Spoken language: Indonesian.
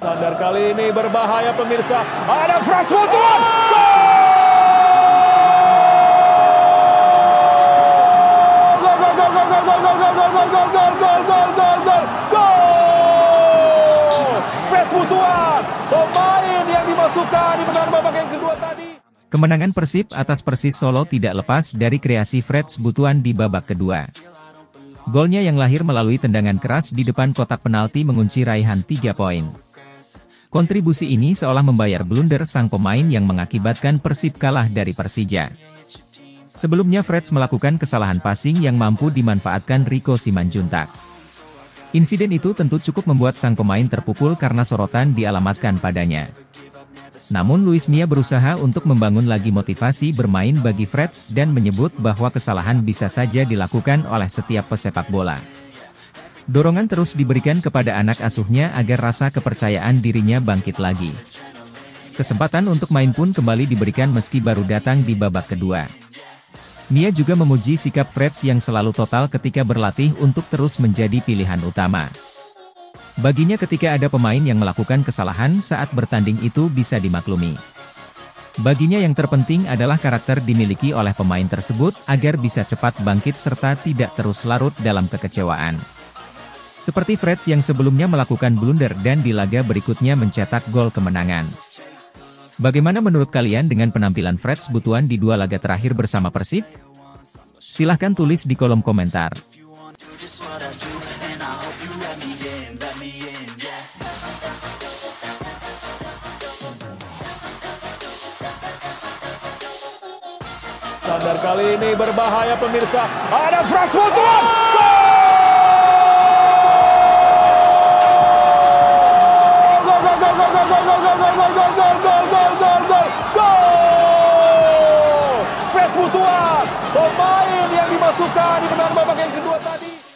Standar kali ini berbahaya pemirsa. Ada. Frans Mutuan, pemain yang dimasukkan di babak yang kedua tadi. Kemenangan Persib atas Persis Solo tidak lepas dari kreasi Freds Butuan di babak kedua. Golnya yang lahir melalui tendangan keras di depan kotak penalti mengunci raihan 3 poin. Kontribusi ini seolah membayar blunder sang pemain yang mengakibatkan Persib kalah dari Persija. Sebelumnya Freds melakukan kesalahan passing yang mampu dimanfaatkan Rico Simanjuntak. Insiden itu tentu cukup membuat sang pemain terpukul karena sorotan dialamatkan padanya. Namun Luis Mia berusaha untuk membangun lagi motivasi bermain bagi Freds dan menyebut bahwa kesalahan bisa saja dilakukan oleh setiap pesepak bola. Dorongan terus diberikan kepada anak asuhnya agar rasa kepercayaan dirinya bangkit lagi. Kesempatan untuk main pun kembali diberikan meski baru datang di babak kedua. Mia juga memuji sikap Freds yang selalu total ketika berlatih untuk terus menjadi pilihan utama. Baginya ketika ada pemain yang melakukan kesalahan saat bertanding itu bisa dimaklumi. Baginya yang terpenting adalah karakter dimiliki oleh pemain tersebut agar bisa cepat bangkit serta tidak terus larut dalam kekecewaan. Seperti Freds yang sebelumnya melakukan blunder dan di laga berikutnya mencetak gol kemenangan. Bagaimana menurut kalian dengan penampilan Freds Butuan di dua laga terakhir bersama Persib? Silahkan tulis di kolom komentar. Standar kali ini berbahaya pemirsa. Ada Frans Mutuan. Dimasukkan di menang babak yang kedua tadi.